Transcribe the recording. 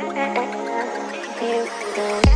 you